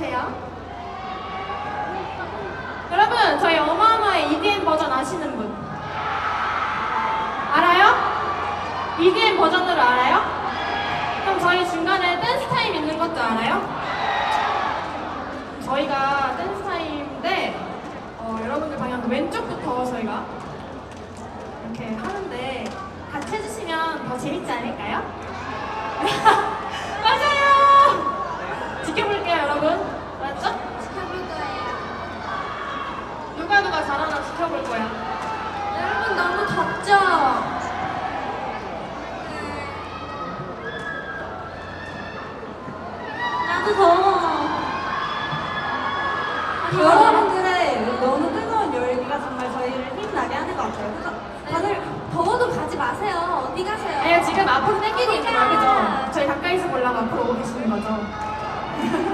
주세요. 여러분, 저희 어마어마의 EDM 버전 아시는 분? 알아요? EDM 버전으로 알아요? 그럼 저희 중간에 댄스 타임 있는 것도 알아요? 저희가 댄스 타임인데 어, 여러분들 방향 그 왼쪽부터 저희가 이렇게 하는데 같이 해주시면 더 재밌지 않을까요? 누가 잘하나 지켜볼 거야 여러분 너무 덥죠? 나도 더워. 여러분들의 너무 뜨거운 열기가 정말 저희를 힘나게 하는 것 같아요. 그래서 다들 더워도 가지 마세요. 어디 가세요? 네 지금 앞으로 땡기고 있는 거 어디가? 알죠? 저희 가까이서 보려고 앞으로 오고 계시는 거죠?